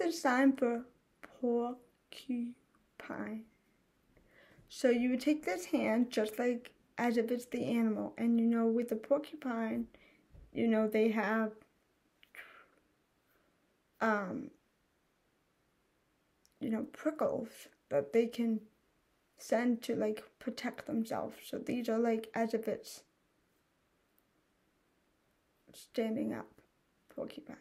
the sign for porcupine. So you would take this hand just like as if it's the animal, and you know, with the porcupine, you know, they have um, you know, prickles that they can send to like protect themselves. So these are like as if it's standing up porcupine.